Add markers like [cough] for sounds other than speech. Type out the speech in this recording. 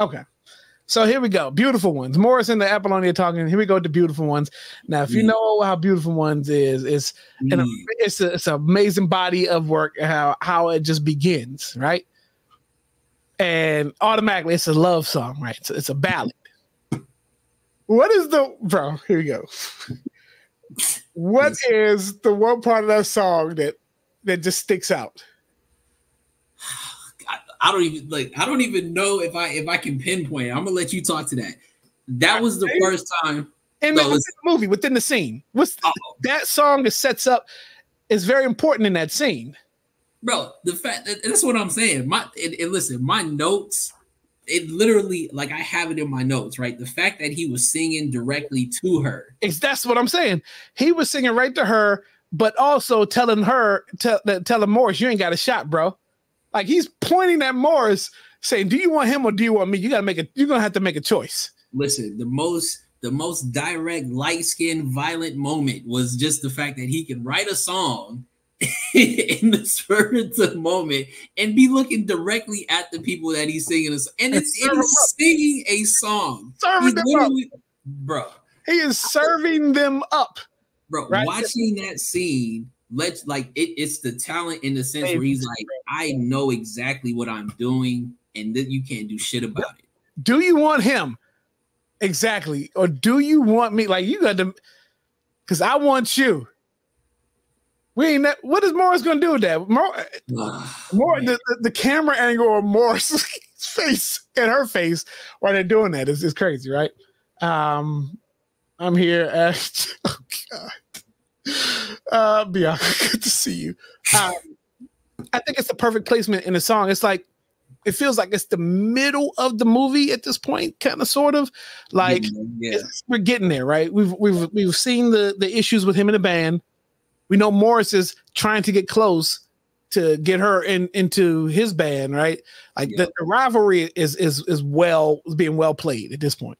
Okay. So here we go. Beautiful ones. Morris and the Apollonia talking. Here we go to beautiful ones. Now, if you know how beautiful ones is, it's an, it's a, it's an amazing body of work. How how it just begins, right? And automatically, it's a love song, right? So it's a ballad. What is the bro? Here we go. What is the one part of that song that that just sticks out? I, don't even like. I don't even know if I if I can pinpoint. it. I'm gonna let you talk to that. That was the first time. And the, within the movie, within the scene. What's Oh, that song that sets up is very important in that scene. bro, the fact that that's what I'm saying. My and, and listen, my notes. It literally like I have it in my notes, right? The fact that he was singing directly to her. It's, that's what I'm saying. He was singing right to her, but also telling her, tell, telling Morris, you ain't got a shot, bro. Like he's pointing at Morris, saying, "Do you want him or do you want me? You gotta make a. You're gonna have to make a choice." Listen, the most the most direct, light skinned, violent moment was just the fact that he can write a song [laughs] in the spur of the moment and be looking directly at the people that he's singing. A, song. and it's and he's singing a song. Serving them up. bro, He is serving them up. bro, Right. watching that scene. Let's like it, it's the talent in the sense where he's like, I know exactly what I'm doing, and that you can't do shit about it. Do you want him? Exactly. Or do you want me? Like you got to, because I want you. We ain't. That, what is Morris gonna do with that? More, [sighs] [sighs] more the, the, the camera angle of Morris' [laughs] face and her face while they're doing that is, is crazy, right? Um, I'm here at [laughs] oh god, uh, Bianca, [laughs] good to see you. Um, I think it's the perfect placement in the song. It's like it feels like it's the middle of the movie at this point, kind of, sort of, like yeah, it's- we're getting there, right? We've we've we've seen the the issues with him in the band. We know Morris is trying to get close to get her in into his band, right? Like the, Yeah. the rivalry is is is well being well played at this point.